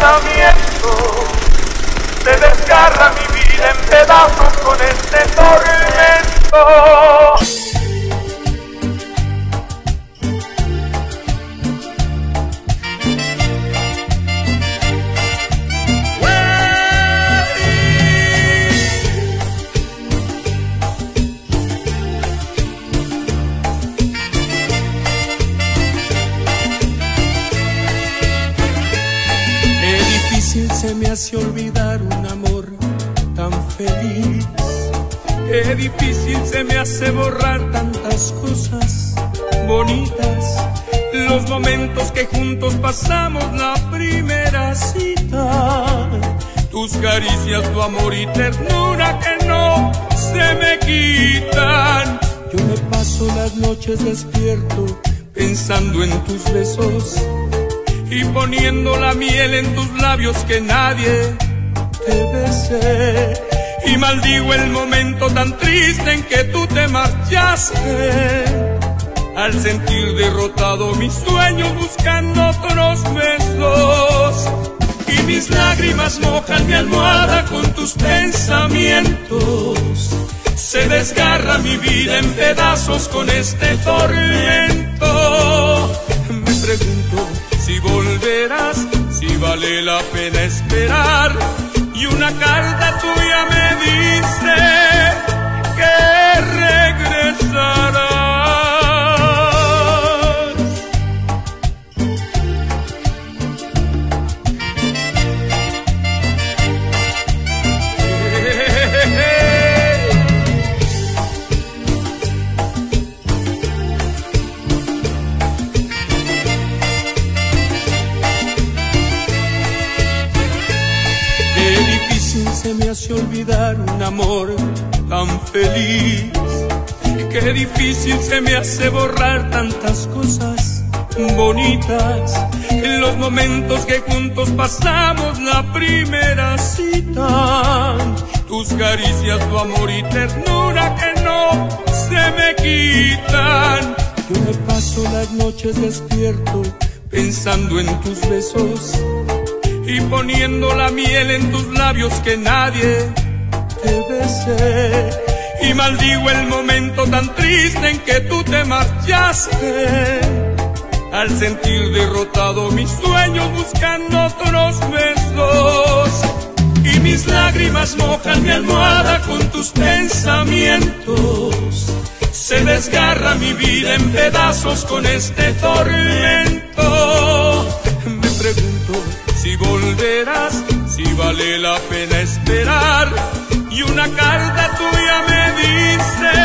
pensamiento se desgarra mi vida en pedazos con este tormento. Se me hace olvidar un amor tan feliz. Qué difícil se me hace borrar tantas cosas bonitas. Los momentos que juntos pasamos la primera cita. Tus caricias, tu amor y ternura que no se me quitan. Yo me paso las noches despierto pensando en tus besos y poniendo la miel en tus labios que nadie te bese. Y maldigo el momento tan triste en que tú te marchaste. Al sentir derrotado mis sueños buscando otros besos. Y mis lágrimas mojan mi almohada con tus pensamientos. Se desgarra mi vida en pedazos con este tormento. Me pregunto si volverás, si vale la pena esperar. Y una carta tuya me dice que regresarás. Se me hace olvidar un amor tan feliz. Qué difícil se me hace borrar tantas cosas bonitas. En los momentos que juntos pasamos la primera cita. Tus caricias, tu amor y ternura que no se me quitan. Yo me paso las noches despierto pensando en tus besos y poniendo la miel en tus labios que nadie te bese. Y maldigo el momento tan triste en que tú te marchaste. Al sentir derrotado mis sueños buscando otros besos. Y mis lágrimas mojan mi almohada con tus pensamientos. Se desgarra mi vida en pedazos con este tormento. Vale la pena esperar. Y una carta tuya me dice